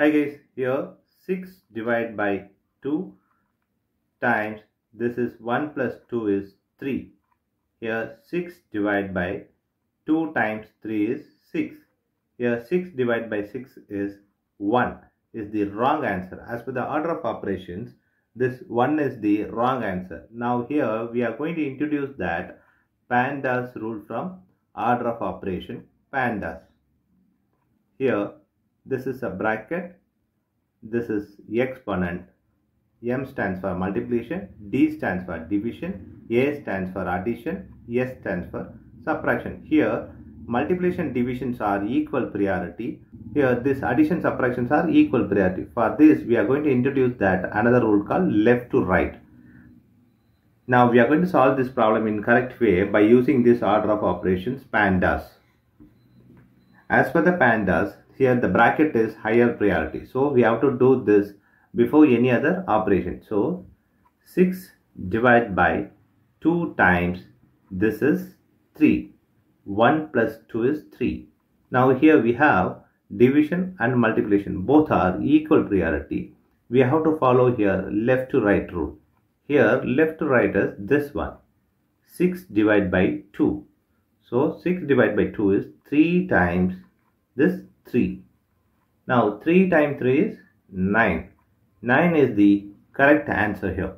Hi guys, here 6 divided by 2 times this is 1 plus 2 is 3. Here 6 divided by 2 times 3 is 6. Here 6 divided by 6 is 1 is the wrong answer. As per the order of operations, this 1 is the wrong answer. Now here we are going to introduce that PEMDAS rule from order of operation PEMDAS. Here this is a bracket, this is exponent, M stands for multiplication, D stands for division, A stands for addition, S stands for subtraction. Here multiplication divisions are equal priority. Here this addition subtractions are equal priority. For this we are going to introduce that another rule called left to right. Now we are going to solve this problem in correct way by using this order of operations PEMDAS. As for the PEMDAS, here the bracket is higher priority. So we have to do this before any other operation. So 6 divided by 2 times this is 3. 1 plus 2 is 3. Now here we have division and multiplication both are equal priority. We have to follow here left to right rule. Here left to right is this one 6 divided by 2. So 6 divided by 2 is 3 times this 3. Now 3 times 3 is 9. 9 is the correct answer here.